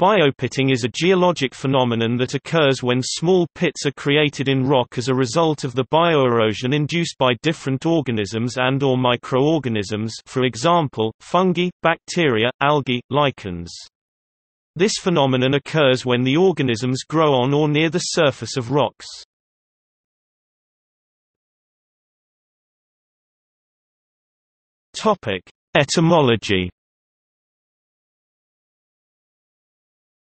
Biopitting is a geologic phenomenon that occurs when small pits are created in rock as a result of the bioerosion induced by different organisms and or microorganisms for example, fungi, bacteria, algae, lichens. This phenomenon occurs when the organisms grow on or near the surface of rocks. Etymology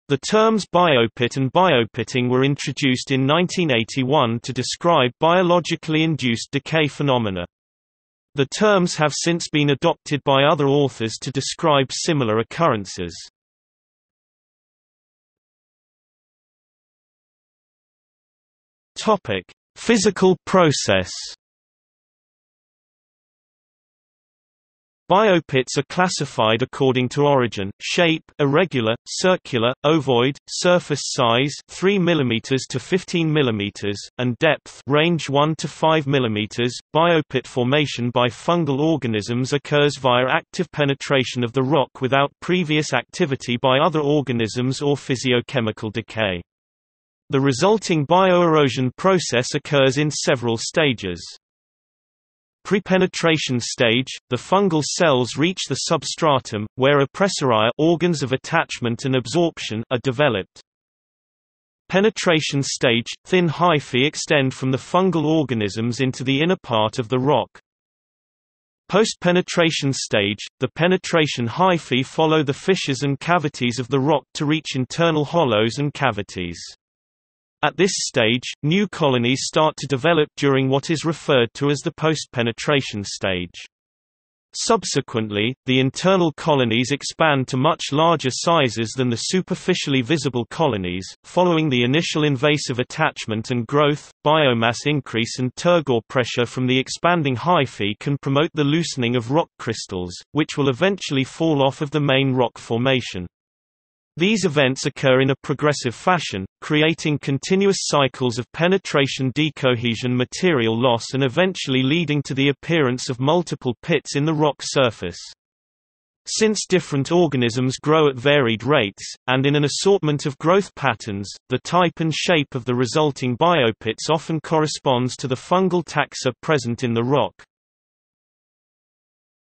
The terms biopit and biopitting were introduced in 1981 to describe biologically induced decay phenomena. The terms have since been adopted by other authors to describe similar occurrences. Physical process Biopits are classified according to origin, shape irregular, circular, ovoid, surface size 3 mm to 15 mm, and depth range 1 to 5 mm. Biopit formation by fungal organisms occurs via active penetration of the rock without previous activity by other organisms or physiochemical decay. The resulting bioerosion process occurs in several stages. Prepenetration stage, the fungal cells reach the substratum, where appressoria organs of attachment and absorption are developed. Penetration stage, thin hyphae extend from the fungal organisms into the inner part of the rock. Post-penetration stage, the penetration hyphae follow the fissures and cavities of the rock to reach internal hollows and cavities. At this stage, new colonies start to develop during what is referred to as the post-penetration stage. Subsequently, the internal colonies expand to much larger sizes than the superficially visible colonies. Following the initial invasive attachment and growth, biomass increase and turgor pressure from the expanding hyphae can promote the loosening of rock crystals, which will eventually fall off of the main rock formation. These events occur in a progressive fashion, creating continuous cycles of penetration decohesion material loss and eventually leading to the appearance of multiple pits in the rock surface. Since different organisms grow at varied rates, and in an assortment of growth patterns, the type and shape of the resulting biopits often corresponds to the fungal taxa present in the rock.